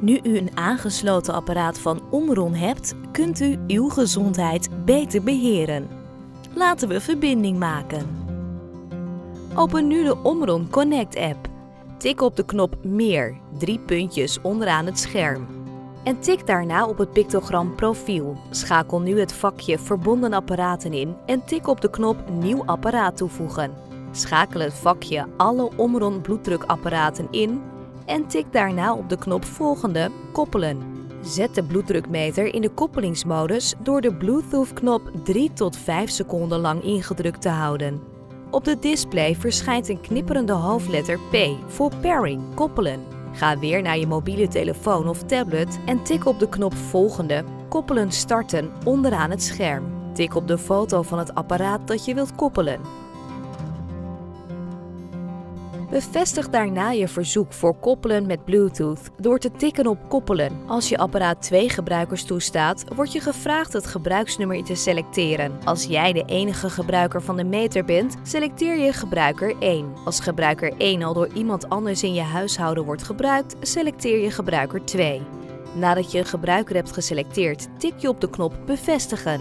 Nu u een aangesloten apparaat van Omron hebt, kunt u uw gezondheid beter beheren. Laten we verbinding maken. Open nu de Omron Connect app. Tik op de knop Meer, drie puntjes onderaan het scherm. En tik daarna op het pictogram Profiel. Schakel nu het vakje Verbonden apparaten in en tik op de knop Nieuw apparaat toevoegen. Schakel het vakje Alle Omron bloeddrukapparaten in en tik daarna op de knop Volgende koppelen. Zet de bloeddrukmeter in de koppelingsmodus door de Bluetooth-knop 3 tot 5 seconden lang ingedrukt te houden. Op de display verschijnt een knipperende hoofdletter P voor pairing, koppelen. Ga weer naar je mobiele telefoon of tablet en tik op de knop Volgende, koppelen starten onderaan het scherm. Tik op de foto van het apparaat dat je wilt koppelen. Bevestig daarna je verzoek voor koppelen met Bluetooth door te tikken op koppelen. Als je apparaat twee gebruikers toestaat, wordt je gevraagd het gebruiksnummer te selecteren. Als jij de enige gebruiker van de meter bent, selecteer je gebruiker 1. Als gebruiker 1 al door iemand anders in je huishouden wordt gebruikt, selecteer je gebruiker 2. Nadat je een gebruiker hebt geselecteerd, tik je op de knop Bevestigen.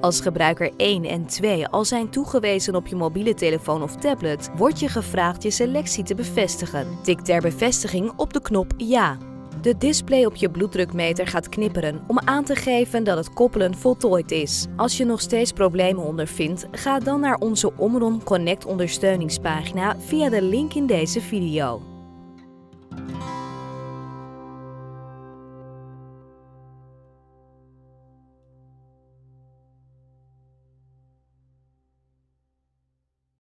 Als gebruiker 1 en 2 al zijn toegewezen op je mobiele telefoon of tablet, wordt je gevraagd je selectie te bevestigen. Tik ter bevestiging op de knop Ja. De display op je bloeddrukmeter gaat knipperen om aan te geven dat het koppelen voltooid is. Als je nog steeds problemen ondervindt, ga dan naar onze Omron Connect ondersteuningspagina via de link in deze video.